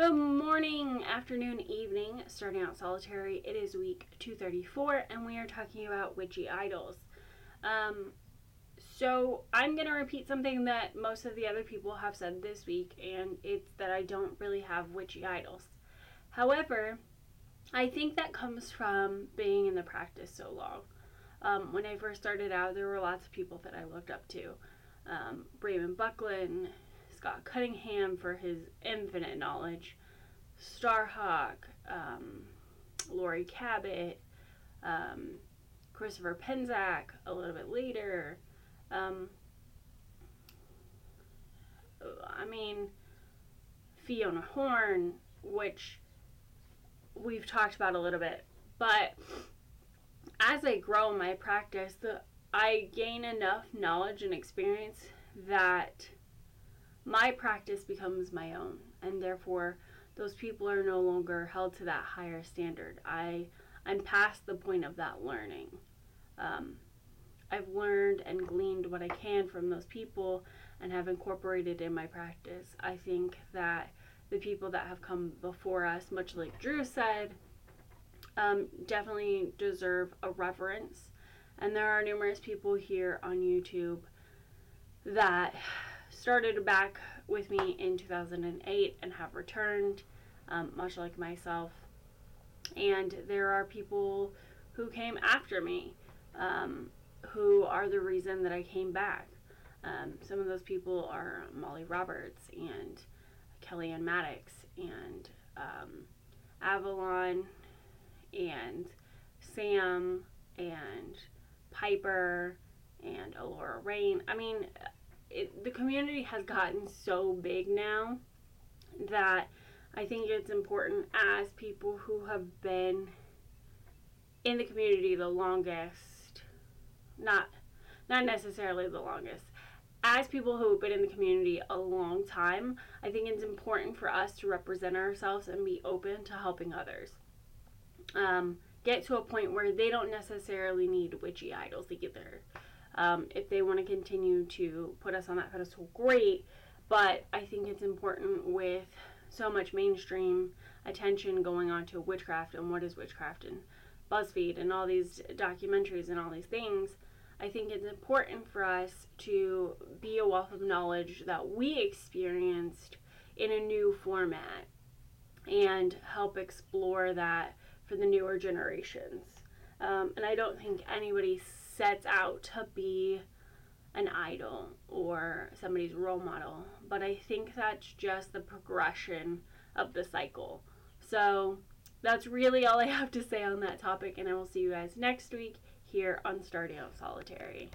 Good morning, afternoon, evening, starting out solitary. It is week 234, and we are talking about witchy idols. Um, so, I'm going to repeat something that most of the other people have said this week, and it's that I don't really have witchy idols. However, I think that comes from being in the practice so long. Um, when I first started out, there were lots of people that I looked up to. Um, Raymond Buckland, Scott Cunningham for his infinite knowledge, Starhawk, um, Laurie Cabot, um, Christopher Penczak a little bit later. Um, I mean, Fiona Horn, which we've talked about a little bit, but as I grow my practice, the I gain enough knowledge and experience that my practice becomes my own, and therefore those people are no longer held to that higher standard. I I'm past the point of that learning. Um, I've learned and gleaned what I can from those people and have incorporated in my practice. I think that the people that have come before us, much like Drew said, um, definitely deserve a reverence. And there are numerous people here on YouTube that started back with me in 2008 and have returned, um, much like myself. And there are people who came after me um, who are the reason that I came back. Um, some of those people are Molly Roberts and Kelly-Ann Maddox and um, Avalon and Sam and Piper and Alora Rain. I mean, it, the community has gotten so big now that I think it's important as people who have been in the community the longest, not not necessarily the longest, as people who have been in the community a long time, I think it's important for us to represent ourselves and be open to helping others. Um, get to a point where they don't necessarily need witchy idols either. Um, if they want to continue to put us on that pedestal, great. But I think it's important with so much mainstream attention going on to witchcraft and what is witchcraft and BuzzFeed and all these documentaries and all these things. I think it's important for us to be a wealth of knowledge that we experienced in a new format and help explore that for the newer generations. Um, and I don't think anybody sets out to be an idol or somebody's role model, but I think that's just the progression of the cycle. So that's really all I have to say on that topic, and I will see you guys next week here on Starting Out Solitary.